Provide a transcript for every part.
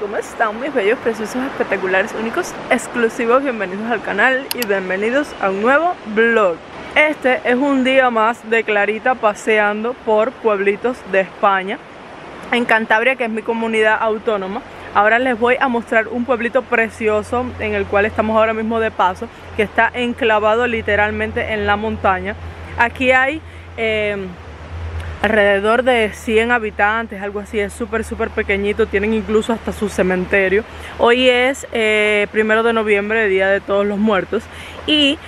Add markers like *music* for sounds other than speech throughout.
¿cómo están mis bellos, preciosos, espectaculares, únicos, exclusivos? Bienvenidos al canal y bienvenidos a un nuevo vlog. Este es un día más de Clarita paseando por pueblitos de España En Cantabria, que es mi comunidad autónoma. Ahora les voy a mostrar un pueblito precioso en el cual estamos ahora mismo de paso Que está enclavado literalmente en la montaña. Aquí hay... Eh, alrededor de 100 habitantes, algo así, es súper, súper pequeñito, tienen incluso hasta su cementerio. Hoy es eh, primero de noviembre, Día de Todos los Muertos, y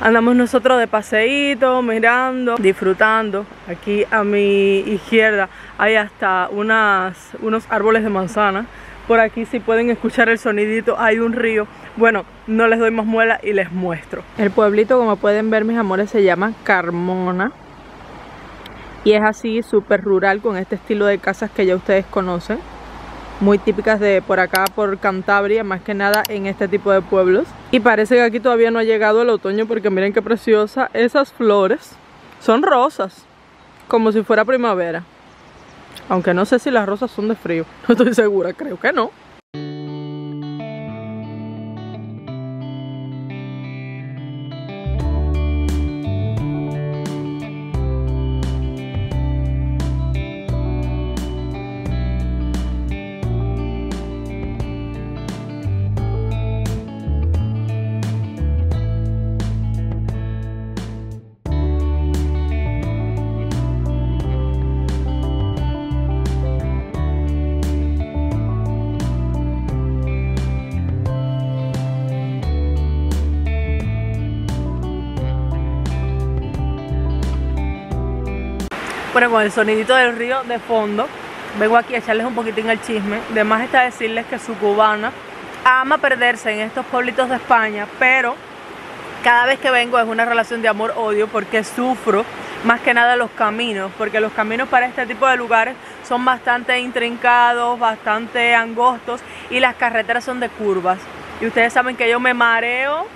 andamos nosotros de paseíto, mirando, disfrutando. Aquí a mi izquierda hay hasta unas, unos árboles de manzana. Por aquí si pueden escuchar el sonidito, hay un río. Bueno, no les doy más muela y les muestro. El pueblito, como pueden ver, mis amores, se llama Carmona y es así súper rural con este estilo de casas que ya ustedes conocen. Muy típicas de por acá por Cantabria más que nada en este tipo de pueblos. Y parece que aquí todavía no ha llegado el otoño porque miren qué preciosa esas flores son rosas como si fuera primavera. Aunque no sé si las rosas son de frío *laughs* no estoy segura creo que no Bueno, con el sonidito del río de fondo, vengo aquí a echarles un poquitín el chisme. De más está decirles que su cubana ama perderse en estos pueblitos de España, pero cada vez que vengo es una relación de amor-odio porque sufro más que nada los caminos, porque los caminos para este tipo de lugares son bastante intrincados, bastante angostos y las carreteras son de curvas. Y ustedes saben que yo me mareo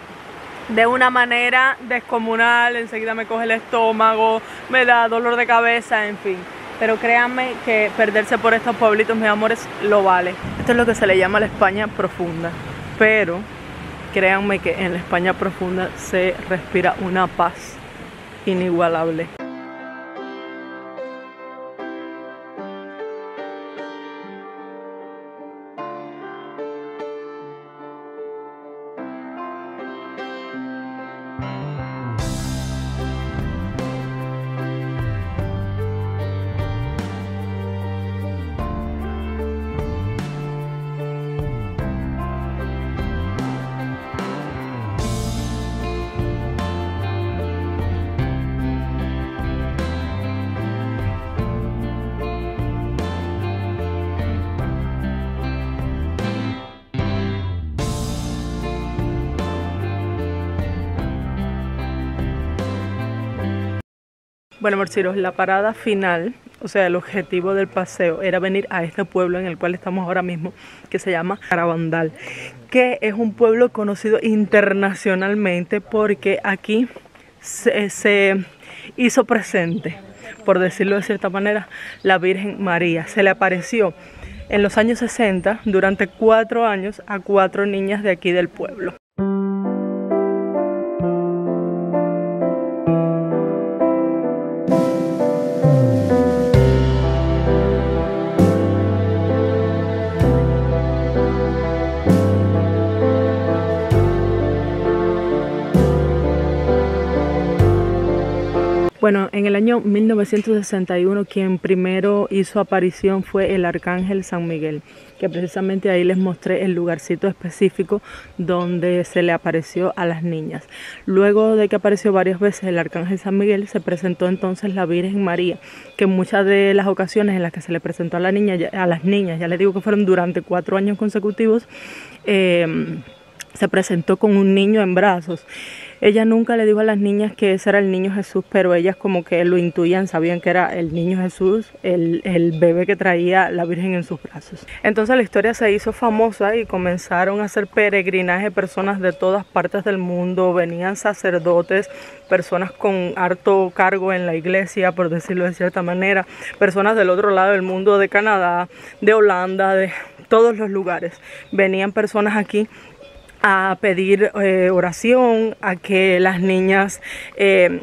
de una manera descomunal, enseguida me coge el estómago, me da dolor de cabeza, en fin. Pero créanme que perderse por estos pueblitos, mis amores, lo vale. Esto es lo que se le llama la España profunda. Pero créanme que en la España profunda se respira una paz inigualable. Bueno, Morciros, la parada final, o sea, el objetivo del paseo era venir a este pueblo en el cual estamos ahora mismo, que se llama Carabandal, que es un pueblo conocido internacionalmente porque aquí se, se hizo presente, por decirlo de cierta manera, la Virgen María. Se le apareció en los años 60, durante cuatro años, a cuatro niñas de aquí del pueblo. Bueno, en el año 1961 quien primero hizo aparición fue el arcángel San Miguel, que precisamente ahí les mostré el lugarcito específico donde se le apareció a las niñas. Luego de que apareció varias veces el arcángel San Miguel, se presentó entonces la Virgen María, que en muchas de las ocasiones en las que se le presentó a, la niña, a las niñas, ya les digo que fueron durante cuatro años consecutivos, eh, se presentó con un niño en brazos. Ella nunca le dijo a las niñas que ese era el niño Jesús, pero ellas como que lo intuían, sabían que era el niño Jesús, el, el bebé que traía la Virgen en sus brazos. Entonces la historia se hizo famosa y comenzaron a hacer peregrinaje personas de todas partes del mundo, venían sacerdotes, personas con harto cargo en la iglesia, por decirlo de cierta manera, personas del otro lado del mundo, de Canadá, de Holanda, de todos los lugares. Venían personas aquí a pedir eh, oración, a que las niñas eh,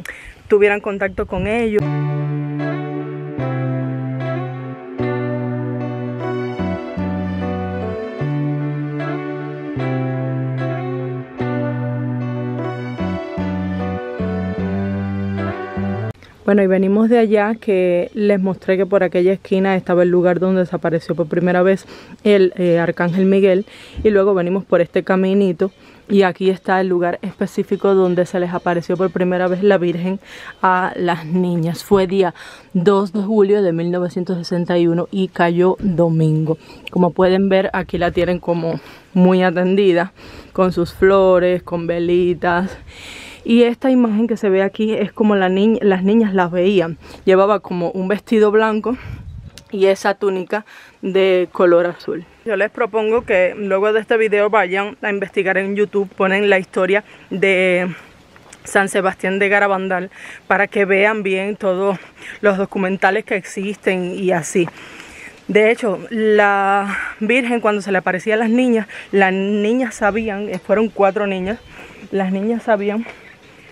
tuvieran contacto con ellos. Bueno, y venimos de allá que les mostré que por aquella esquina estaba el lugar donde desapareció por primera vez el eh, Arcángel Miguel y luego venimos por este caminito y aquí está el lugar específico donde se les apareció por primera vez la Virgen a las niñas. Fue día 2 de julio de 1961 y cayó domingo. Como pueden ver, aquí la tienen como muy atendida con sus flores, con velitas y esta imagen que se ve aquí es como la las niñas las veían. Llevaba como un vestido blanco y esa túnica de color azul. Yo les propongo que luego de este video vayan a investigar en YouTube, ponen la historia de San Sebastián de Garabandal para que vean bien todos los documentales que existen y así. De hecho, la Virgen cuando se le aparecía a las niñas, las niñas sabían, fueron cuatro niñas, las niñas sabían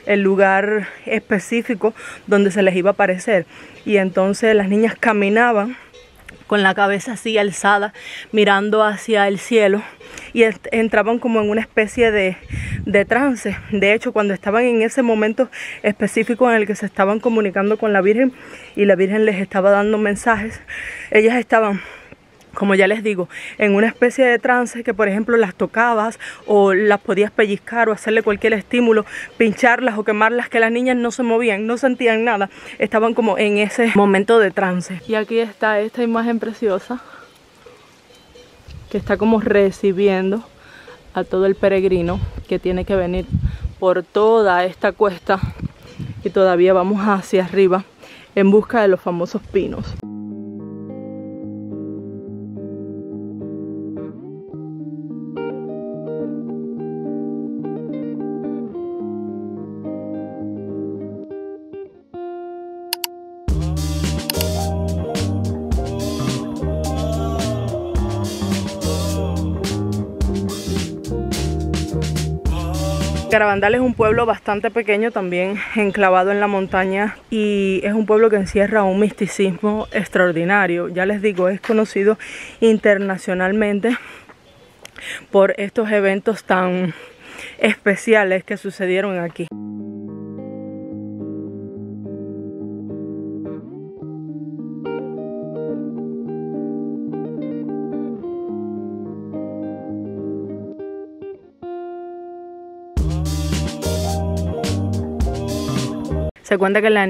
el lugar específico donde se les iba a aparecer. Y entonces las niñas caminaban con la cabeza así alzada, mirando hacia el cielo y entraban como en una especie de, de, trance. De hecho, cuando estaban en ese momento específico en el que se estaban comunicando con la Virgen y la Virgen les estaba dando mensajes, ellas estaban como ya les digo, en una especie de trance que por ejemplo las tocabas o las podías pellizcar o hacerle cualquier estímulo, pincharlas o quemarlas, que las niñas no se movían, no sentían nada, estaban como en ese momento de trance. Y aquí está esta imagen preciosa que está como recibiendo a todo el peregrino que tiene que venir por toda esta cuesta y todavía vamos hacia arriba en busca de los famosos pinos. Carabandal es un pueblo bastante pequeño también, enclavado en la montaña y es un pueblo que encierra un misticismo extraordinario. Ya les digo, es conocido internacionalmente por estos eventos tan especiales que sucedieron aquí. Se cuenta que las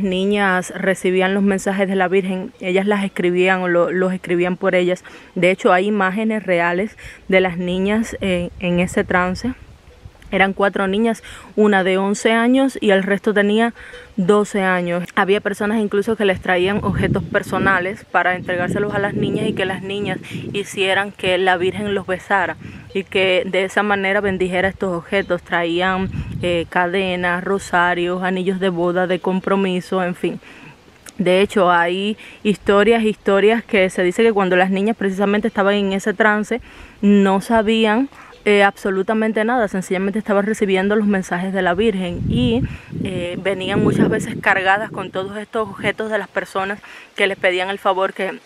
niñas recibían los mensajes de la Virgen, ellas las escribían o los escribían por ellas. De hecho, hay imágenes reales de las niñas en ese trance. Eran cuatro niñas, una de 11 años y el resto tenía 12 años. Había personas incluso que les traían objetos personales para entregárselos a las niñas y que las niñas hicieran que la Virgen los besara y que de esa manera bendijera estos objetos. Traían eh, cadenas, rosarios, anillos de boda, de compromiso, en fin. De hecho, hay historias, historias que se dice que cuando las niñas precisamente estaban en ese trance, no sabían eh, absolutamente nada, sencillamente estaban recibiendo los mensajes de la Virgen y eh, venían muchas veces cargadas con todos estos objetos de las personas que les pedían el favor que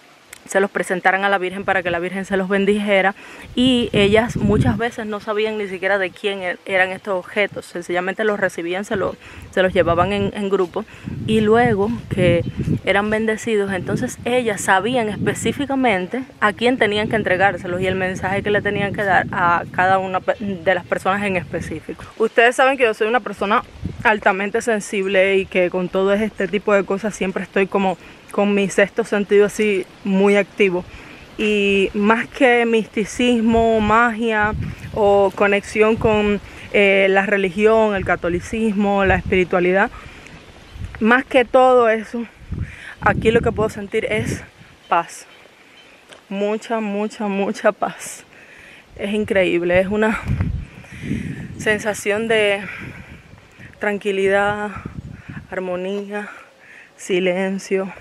se los presentaran a la Virgen para que la Virgen se los bendijera. Y ellas muchas veces no sabían ni siquiera de quién e-, eran estos objetos, sencillamente los recibían, se, se los llevaban en, en, grupo. Y luego que eran bendecidos, entonces ellas sabían específicamente a quién tenían que entregárselos y el mensaje que le tenían que dar a cada una de las personas en específico. Ustedes saben que yo soy una persona altamente sensible y que con todo este tipo de cosas siempre estoy como con mi sexto sentido así muy activo. Y más que misticismo, magia o conexión con eh, la religión, el catolicismo, la espiritualidad, más que todo eso, aquí lo que puedo sentir es paz. Mucha, mucha, mucha paz. Es increíble, es una sensación de tranquilidad, armonía, silencio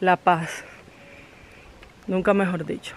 la paz. Nunca mejor dicho.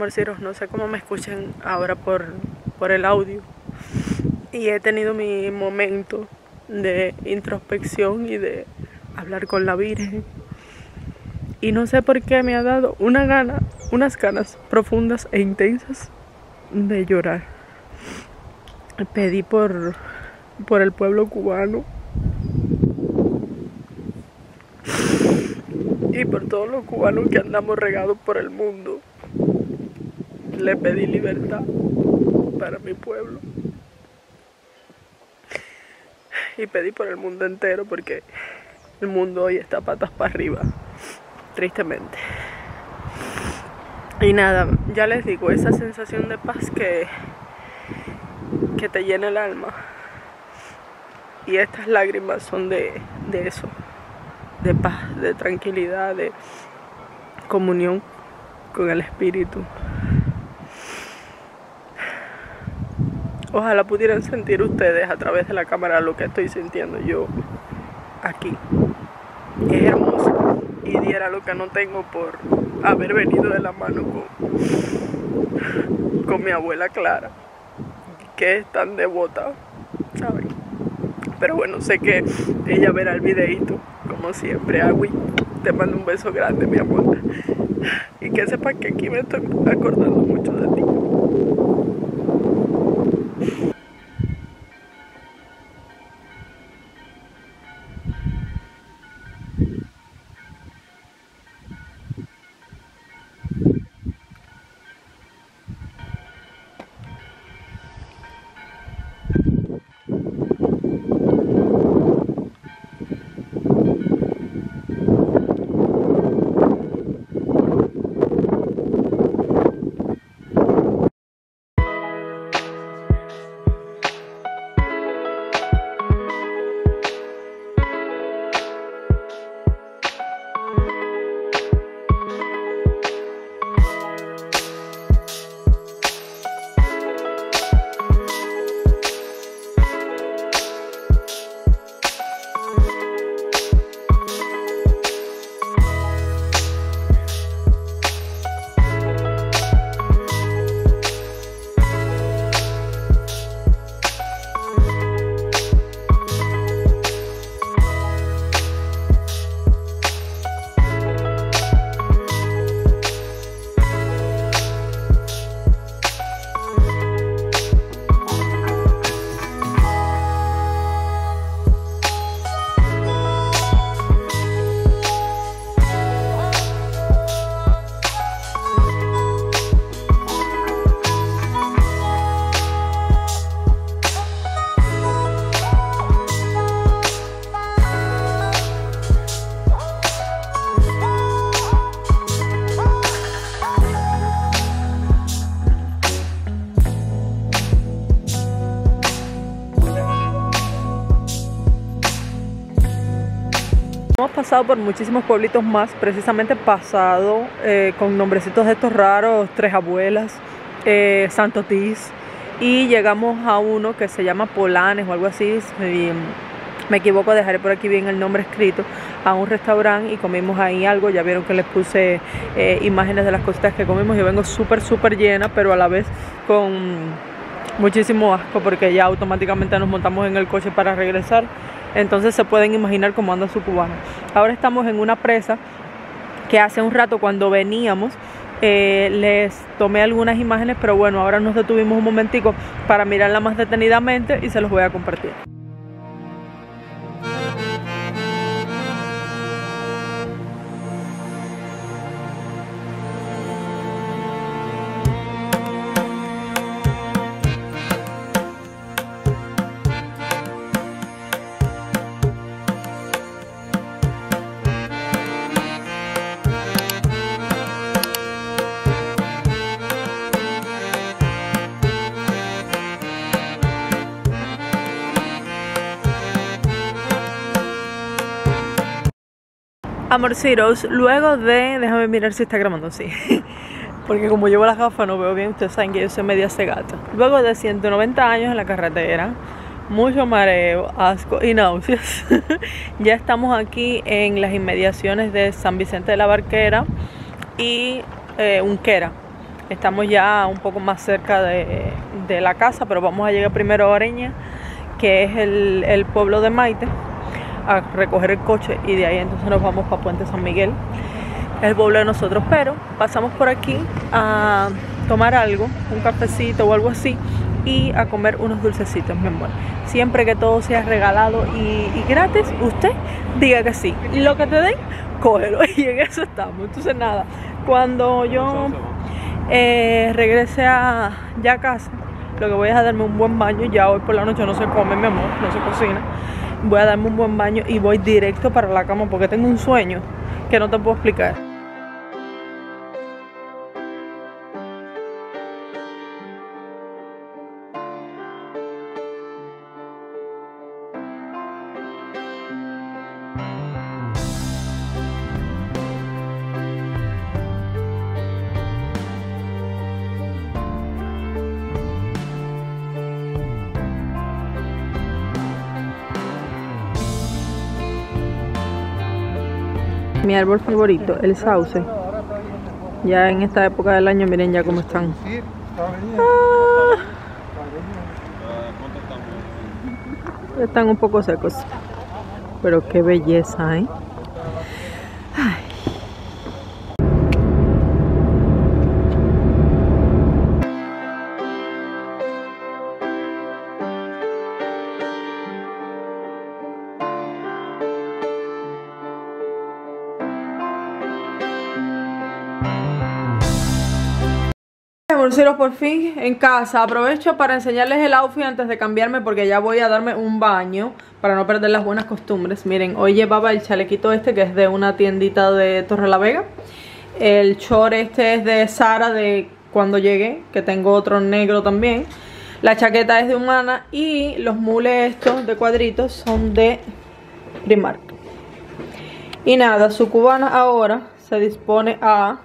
Amorcitos, no sé cómo me escuchen ahora por, por el audio. Y he tenido mi momento de introspección y de hablar con la Virgen. Y no sé por qué me ha dado una gana, unas ganas profundas e intensas de llorar. Pedí por, por el pueblo cubano y por todos los cubanos que andamos regados por el mundo. Le pedí libertad para mi pueblo. Y pedí por el mundo entero porque el mundo hoy está patas para arriba, tristemente. Y nada, ya les digo, esa sensación de paz que, que te llena el alma. Y estas lágrimas son de, de eso, de paz, de tranquilidad, de comunión con el Espíritu. Ojalá pudieran sentir ustedes a través de la cámara lo que estoy sintiendo yo aquí. Es hermoso y diera lo que no tengo por haber venido de la mano con, con mi abuela Clara, que es tan devota, ¿saben? Pero bueno, sé que ella verá el videito, como siempre. Agui, te mando un beso grande, mi amor. Y que sepas que aquí me estoy acordando mucho de ti. Hemos pasado por muchísimos pueblitos más, precisamente pasado eh, con nombrecitos de estos raros, Tres Abuelas, eh, Santo Tis, y llegamos a uno que se llama Polanes o algo así, si me equivoco dejaré por aquí bien el nombre escrito, a un restaurante y comimos ahí algo, ya vieron que les puse eh, imágenes de las cositas que comimos, yo vengo súper súper llena, pero a la vez con muchísimo asco porque ya automáticamente nos montamos en el coche para regresar entonces se pueden imaginar cómo anda su cubano. Ahora estamos en una presa que hace un rato cuando veníamos eh, les tomé algunas imágenes, pero bueno, ahora nos detuvimos un momentico para mirarla más detenidamente y se los voy a compartir. Amorcitos, luego de. Déjame mirar si está grabando, sí. *laughs* Porque como llevo las gafas no veo bien, ustedes saben que yo soy media cegata. Luego de 190 años en la carretera, mucho mareo, asco y náuseas, *laughs* ya estamos aquí en las inmediaciones de San Vicente de la Barquera y eh, Unquera. Estamos ya un poco más cerca de, la casa, pero vamos a llegar primero a Oreña, que es el pueblo de Maite, a recoger el coche y de ahí entonces nos vamos para Puente San Miguel, el pueblo de nosotros. Pero pasamos por aquí a tomar algo, un cafecito o algo así, y a comer unos dulcecitos, mi amor. Siempre que todo sea regalado y, gratis, usted diga que sí. Y lo que te den, cógelo. *laughs* Y en eso estamos. Entonces, nada, cuando yo eh, regrese a, ya a casa, lo que voy a darme un buen baño. Ya hoy por la noche no se come, mi amor, no se cocina. Voy a darme un buen baño y voy directo para la cama porque tengo un sueño que no te puedo explicar. Mi árbol favorito, el sauce. Ya en esta época del año, miren ya cómo están. Ah. están un poco secos. Pero qué belleza, ¿eh? Por fin en casa. Aprovecho para enseñarles el outfit antes de cambiarme porque ya voy a darme un baño para no perder las buenas costumbres. Miren, hoy llevaba el chalequito este que es de una tiendita de Torre la Vega. El short este es de Sara de cuando llegué, que tengo otro negro también. La chaqueta es de Humana y los mules estos de cuadritos son de Primark. Y nada, su cubana ahora se dispone a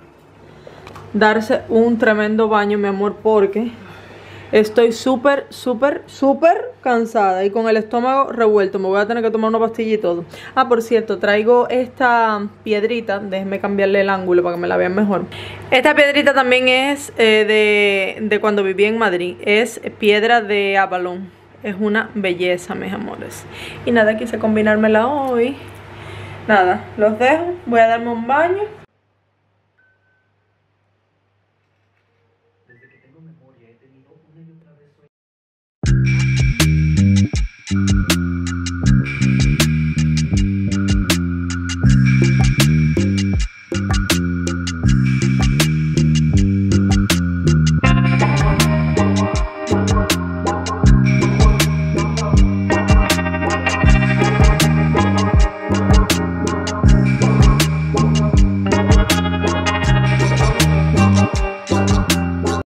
darse un tremendo baño, mi amor, porque estoy súper, súper, súper cansada y con el estómago revuelto. Me voy a tener que tomar una pastilla y todo. Ah, por cierto, traigo esta piedrita. Déjenme cambiarle el ángulo para que me la vean mejor. Esta piedrita también es eh, de, de cuando viví en Madrid. Es piedra de Avalon. Es una belleza, mis amores. Y nada, quise combinármela hoy. Nada, los dejo. Voy a darme un baño